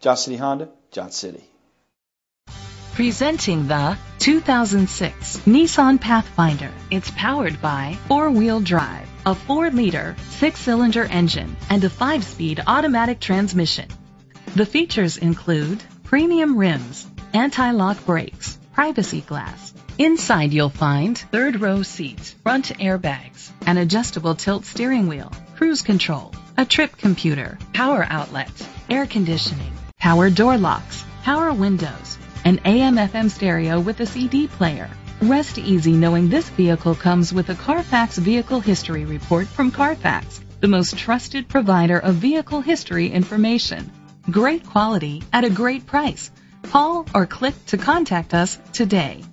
Johnson City Honda, City. Presenting the 2006 Nissan Pathfinder. It's powered by four-wheel drive, a 4-liter, six-cylinder engine, and a 5-speed automatic transmission. The features include premium rims, anti-lock brakes, privacy glass. Inside you'll find third row seats, front airbags, an adjustable tilt steering wheel, cruise control, a trip computer, power outlets, air conditioning, power door locks, power windows, an AM FM stereo with a CD player. Rest easy knowing this vehicle comes with a Carfax Vehicle History Report from Carfax, the most trusted provider of vehicle history information. Great quality at a great price. Call or click to contact us today.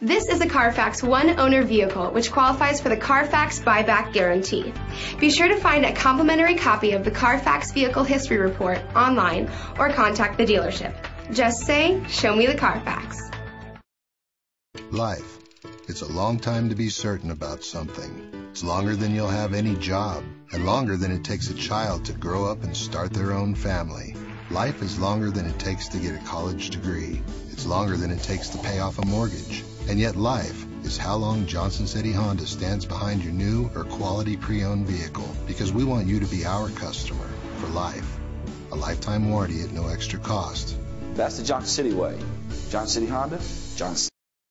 This is a Carfax one owner vehicle which qualifies for the Carfax buyback guarantee. Be sure to find a complimentary copy of the Carfax Vehicle History Report online or contact the dealership. Just say, Show me the Carfax. Life. It's a long time to be certain about something. It's longer than you'll have any job, and longer than it takes a child to grow up and start their own family. Life is longer than it takes to get a college degree. It's longer than it takes to pay off a mortgage. And yet life is how long Johnson City Honda stands behind your new or quality pre-owned vehicle because we want you to be our customer for life. A lifetime warranty at no extra cost. That's the Johnson City way. Johnson City Honda, Johnson